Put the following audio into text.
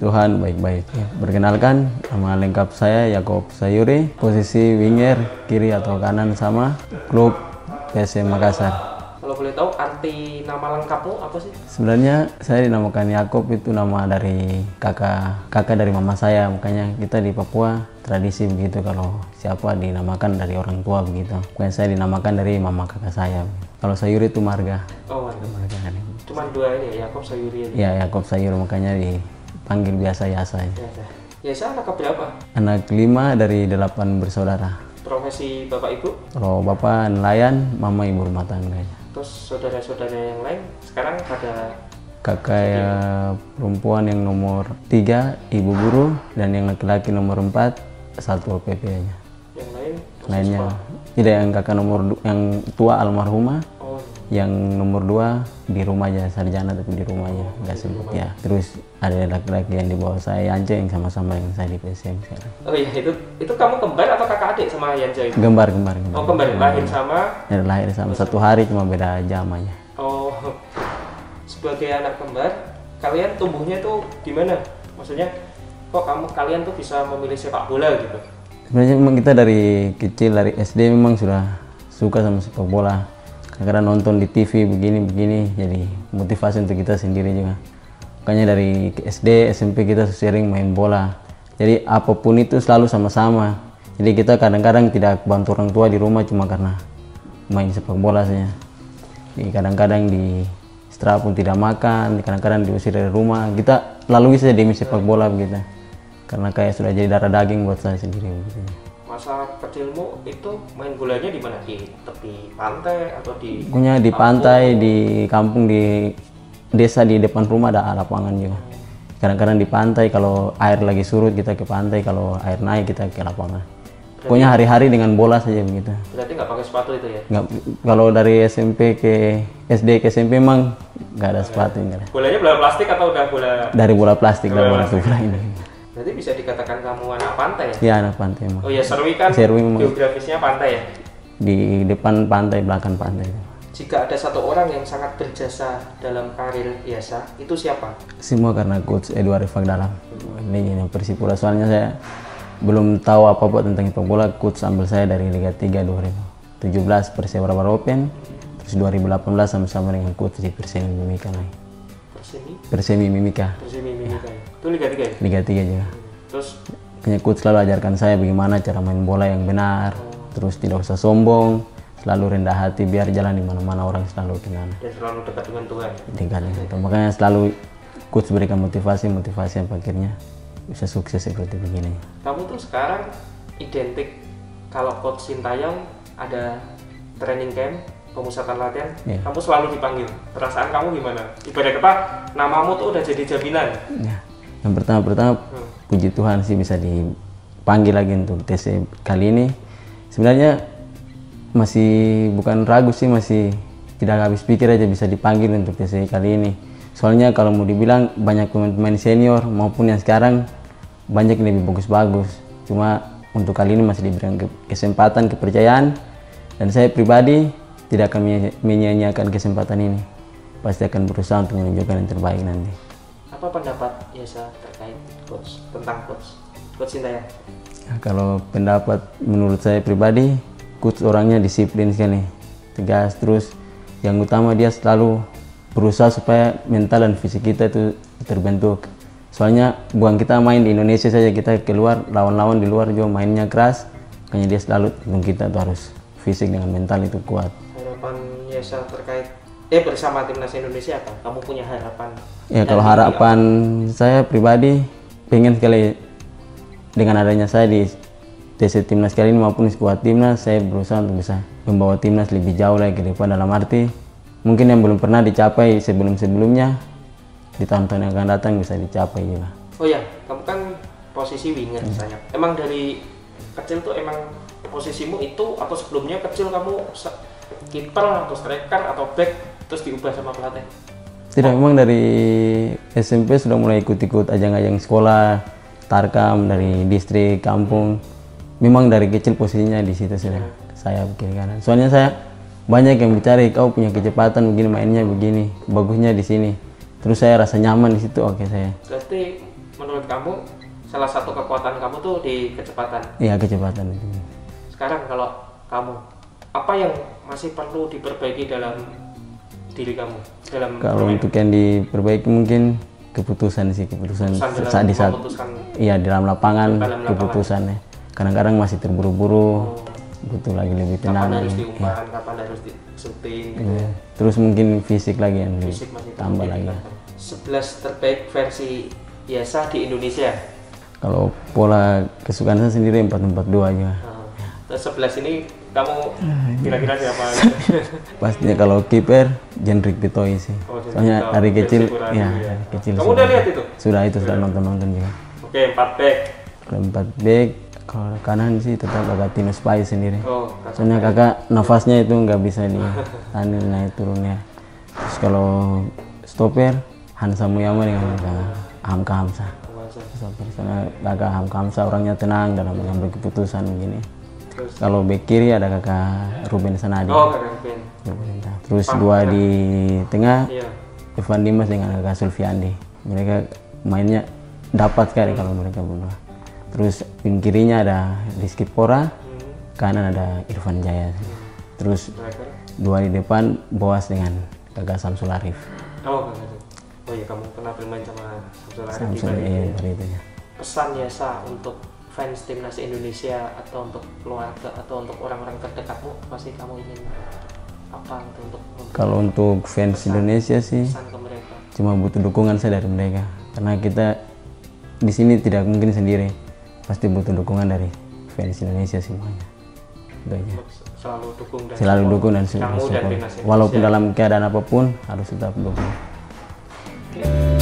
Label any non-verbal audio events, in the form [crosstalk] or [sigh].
Tuhan baik-baik. Ya, Perkenalkan nama lengkap saya Yakob Sayuri, posisi winger kiri atau kanan sama klub PSM Makassar. Kalau boleh tahu arti nama lengkapmu apa sih? Sebenarnya saya dinamakan Yakob itu nama dari kakak kakak dari mama saya, makanya kita di Papua tradisi begitu kalau siapa dinamakan dari orang tua begitu. Makanya saya dinamakan dari mama kakak saya. Kalau Sayuri itu marga. Oh. Marga kan. Cuman dua ini ya, Yakob Sayuri aja. Ya Yakob Sayuri makanya dipanggil biasa Yasa. Ya, ya. Ya, saya anak berapa? Anak lima dari delapan bersaudara. Profesi Bapak Ibu, Kalau bapak nelayan, mama ibu rumah tangga. terus saudara-saudara yang lain sekarang pada Kakak ya, perempuan yang nomor tiga, ibu guru, dan yang laki-laki nomor empat, satu PP aja. yang lain Lainnya tidak yang kakak nomor yang tua almarhumah, oh yang nomor dua di rumah aja sarjana tapi di rumah aja nggak sibuk ya. Terus ada laki-laki yang di bawah saya Yance yang sama-sama dengan saya di PSM sekarang. oh iya itu itu kamu kembar atau kakak adik sama Yanjo itu? Gembar gembar gembar. Oh kembar lahir sama Ya, lahir sama satu hari cuma beda jam aja. oh sebagai anak kembar kalian tumbuhnya tuh gimana? Maksudnya kok kamu kalian tuh bisa memilih sepak bola gitu? Sebenarnya memang kita dari kecil dari SD memang sudah suka sama sepak bola. Kadang-kadang nonton di TV begini-begini jadi motivasi untuk kita sendiri juga. Makanya dari SD, SMP kita sering main bola. Jadi apa pun itu selalu sama-sama. Jadi kita kadang-kadang tidak bantu orang tua di rumah cuma karena main sepak bola saja. Jadi kadang-kadang di setelah pun tidak makan, kadang-kadang diusir dari rumah. Kita lalui saja demi sepak bola begitu. Karena kayak sudah jadi darah daging buat saya sendiri begitu. Masa kecilmu itu main bolanya di mana? Di tepi pantai atau di Punya di pantai, di kampung, di desa di depan rumah ada lapangan juga. Kadang-kadang di pantai kalau air lagi surut kita ke pantai, kalau air naik kita ke lapangan. Pokoknya hari-hari dengan bola saja begitu. berarti nggak pakai sepatu itu ya? Nggak, kalau dari SMP ke SD ke SMP emang nggak ada sepatu ada. Bolanya bola plastik atau udah bola? Dari bola plastik lah bola bola ini. Berarti bisa dikatakan kamu anak pantai ya? Ya anak pantai emang. Oh ya Serwi kan Serwi memang. geografisnya pantai ya. Di depan pantai, belakang pantai. Jika ada satu orang yang sangat berjasa dalam karir biasa, itu siapa? Semua karena coach Edward Rifak dalam. Ini yang Persipura soalnya saya belum tahu apa-apa tentang sepak bola. Coach ambil saya dari Liga 3 2017 Persebaya Open. Terus 2018 sama-sama dengan coach di Persemi Mimika lagi. Persemi, Persemi Mimika, Persemi Mimika ya. Itu Liga 3 ya? Liga 3 juga. Terus Punya coach selalu ajarkan saya bagaimana cara main bola yang benar. Terus tidak usah sombong, selalu rendah hati biar jalan di mana-mana orang selalu kenal. dan selalu dekat dengan Tuhan. Dengan itu. Makanya selalu coach berikan motivasi, motivasi yang akhirnya bisa sukses seperti begini. Kamu tuh sekarang identik kalau coach Sintayong ada training camp, pemusatan latihan, Iya. kamu selalu dipanggil. Perasaan kamu gimana? Ibarat kata namamu tuh udah jadi jaminan. Ya. Yang pertama-pertama puji Tuhan sih bisa dipanggil lagi untuk TC kali ini. Sebenarnya masih bukan ragu sih masih tidak habis pikir aja bisa dipanggil untuk TC kali ini. Soalnya kalau mau dibilang banyak pemain-pemain senior maupun yang sekarang banyak yang lebih bagus-bagus. Cuma untuk kali ini masih diberikan ke- kesempatan, kepercayaan dan saya pribadi tidak akan menyia-nyiakan kesempatan ini. Pasti akan berusaha untuk menunjukkan yang terbaik nanti. Apa pendapat Yesa terkait coach tentang coach coach Sintayong? Ya, kalau pendapat menurut saya pribadi, coach orangnya disiplin sekali, tegas terus. Yang utama dia selalu berusaha supaya mental dan fisik kita itu terbentuk. Soalnya bukan kita main di Indonesia saja, kita keluar lawan-lawan di luar juga mainnya keras. Makanya dia selalu untuk kita tuh harus fisik dengan mental itu kuat. Harapan Yesa terkait eh bersama timnas Indonesia apa? Kamu punya harapan? Ya kalau harapan saya pribadi pengen sekali dengan adanya saya di TC Timnas kali ini maupun skuad Timnas saya berusaha untuk bisa membawa Timnas lebih jauh lagi ke depan dalam arti mungkin yang belum pernah dicapai sebelum-sebelumnya di tahun-tahun yang akan datang bisa dicapai juga. Oh ya, kamu kan posisi winger sayap. Emang dari kecil tuh emang posisimu itu atau sebelumnya kecil kamu kiper atau striker atau back terus diubah sama pelatih? Tidak memang dari SMP sudah mulai ikut-ikut ajang-ajang sekolah, tarkam dari distrik, kampung. Memang dari kecil posisinya di situ sudah saya kiri kanan. Soalnya saya banyak yang bicara kau punya kecepatan begini mainnya begini, bagusnya di sini. Terus saya rasa nyaman di situ, oke saya. Berarti menurut kamu salah satu kekuatan kamu tuh di kecepatan. Iya kecepatan itu. Sekarang kalau kamu apa yang masih perlu diperbaiki dalam diri kamu dalam Kalau untuk yang diperbaiki mungkin keputusan sih keputusan Keputusan saat di saat iya di dalam lapangan Dalam lapangan. Kadang-kadang masih terburu-buru, butuh lagi lebih kapan tenang. harus Iya. diumpan, kapan harus di syuting gitu. Iya. Terus mungkin fisik lagi yang Fisik masih tambah lagi. ditingkatkan. 11 terbaik versi Yasa di Indonesia. Kalau pola kesukaan saya sendiri 442 aja. Nah, terus 11 ini kamu kira-kira siapa? [laughs] Pastinya kalau kiper Jendrik Pitoy sih. Oh, Soalnya dari kecil ya, ya. dari kecil. Kamu sudah- udah lihat itu? Sudah itu sudah nonton-nonton juga. Oke, 4 back. Kalau empat back, kalau kanan sih tetap agak Tino Spy sendiri. Oh. Soalnya kakak nafasnya itu nggak bisa di tahan naik turunnya. Terus kalau stopper Hansa Muyama dengan kakak Hamka Hamsa. Stopper. Soalnya kakak Hamka Hamsa orangnya tenang dalam mengambil keputusan begini. Terus Kalau back kiri ada kakak Ruben Sanadi. Oh. Ruben. Terus dua di tengah Iya. Evan Dimas dengan kakak Sulfiandi. Mereka mainnya dapat sekali kalau mereka berdua. Terus pin kirinya ada Rizky Pora, Hmm. kanan ada Irfan Jaya. Terus Striker. dua di depan Boas dengan kakak Samsul Arif. Oh. Oh iya, kamu pernah bermain sama Samsul Arif Samsul iya, dari itu ya. Pesan Yasa untuk fans timnas Indonesia atau untuk keluarga atau untuk orang-orang terdekatmu pasti kamu ingin apa untuk untuk Kalau untuk fans Indonesia sih pesan ke mereka cuma butuh dukungan saya dari mereka karena kita di sini tidak mungkin sendiri pasti butuh dukungan dari fans Indonesia semuanya itu aja selalu dukung dan selalu support dukung dan dan support Indonesia. walaupun dalam keadaan apa pun harus tetap dukung Oke.